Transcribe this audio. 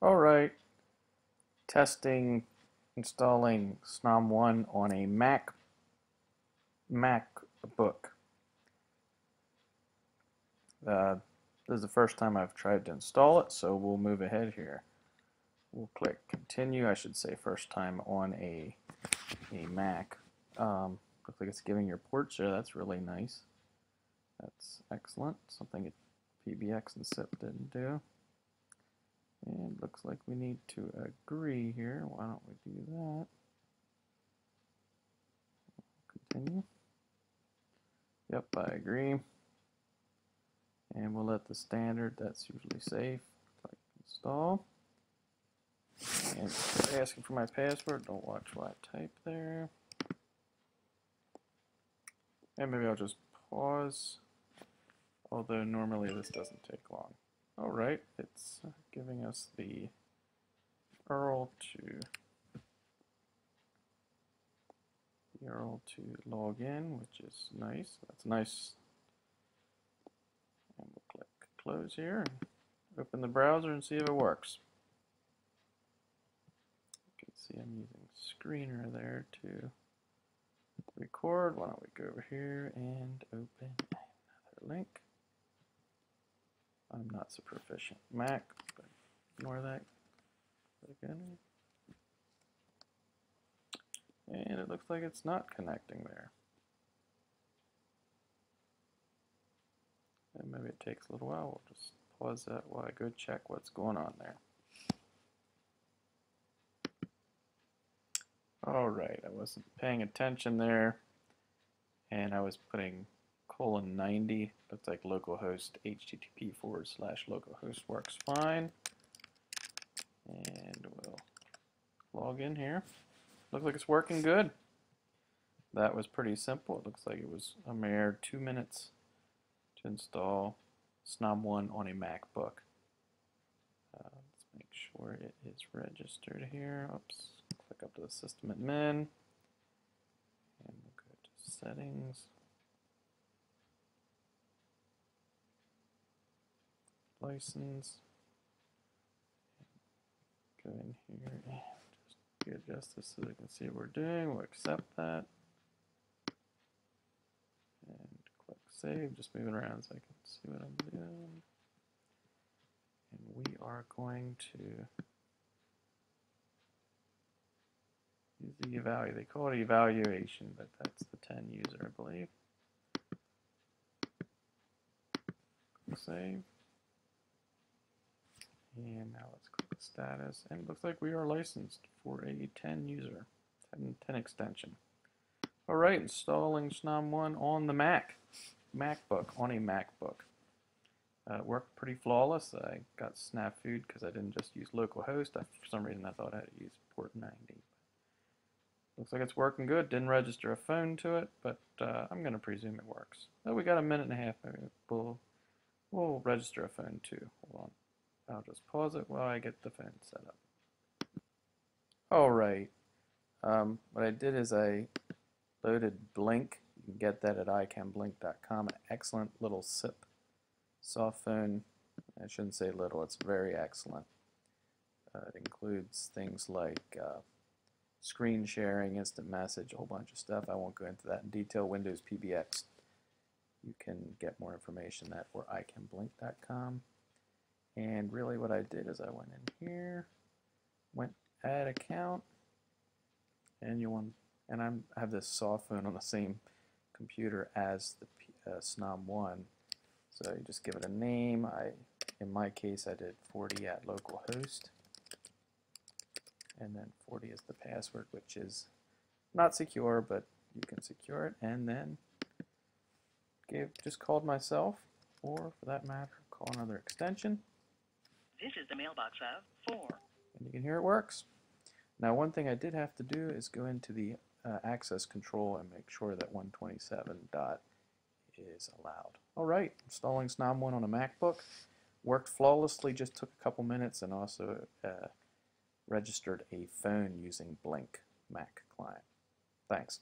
All right. Testing installing snom ONE on a Mac MacBook. Uh, this is the first time I've tried to install it, so we'll move ahead here. We'll click continue. I should say first time on a a Mac. Um, looks like it's giving your ports there, That's really nice. That's excellent. Something PBX and SIP didn't do. And looks like we need to agree here. Why don't we do that? Continue. Yep, I agree. And we'll let the standard, that's usually safe, click install. And asking for my password, don't watch what I type there. And maybe I'll just pause, although normally this doesn't take long. All right, it's uh, giving us the URL to the URL to log in, which is nice. That's nice. And we'll click close here and open the browser and see if it works. You can see I'm using Screener there to record. Why don't we go over here and open another link. I'm not so proficient. Mac, but ignore that. And it looks like it's not connecting there. And maybe it takes a little while. We'll just pause that while I go check what's going on there. All right, I wasn't paying attention there, and I was putting colon 90. Looks like localhost http forward slash localhost works fine. And we'll log in here. Looks like it's working good. That was pretty simple. It looks like it was a mere two minutes to install snom ONE on a MacBook. Uh, let's make sure it is registered here. Oops. Click up to the system admin. And we'll go to settings. License. Go in here and just adjust this so they can see what we're doing. We'll accept that. And click save, just moving around so I can see what I'm doing. And we are going to use the evaluate. They call it evaluation, but that's the 10 user, I believe. Save. And now let's click status. And it looks like we are licensed for a 10 user, 10, 10 extension. All right, installing snom ONE on the Mac, MacBook, on a MacBook. Uh, worked pretty flawless. I got snafu because I didn't just use localhost. I, for some reason, I thought I had to use port 90. Looks like it's working good. Didn't register a phone to it, but uh, I'm going to presume it works. Oh, we got a minute and a half. We'll, we'll register a phone too. Hold on. I'll just pause it while I get the fan set up. All right. Um, what I did is I loaded Blink. You can get that at icanblink.com. An excellent little SIP soft phone. I shouldn't say little, it's very excellent. Uh, it includes things like uh, screen sharing, instant message, a whole bunch of stuff. I won't go into that in detail. Windows PBX. You can get more information that at or icanblink.com. And really what I did is I went in here, went add account, and you want, and I'm, I have this soft phone on the same computer as the uh, snom ONE. So you just give it a name. I, in my case, I did 40 at localhost. And then 40 is the password, which is not secure, but you can secure it. And then gave, just called myself, or for that matter, call another extension. This is the mailbox of 4. And you can hear it works. Now one thing I did have to do is go into the uh, access control and make sure that 127 dot is allowed. Alright, installing snom ONE on a MacBook. Worked flawlessly, just took a couple minutes and also uh, registered a phone using Blink Mac client. Thanks.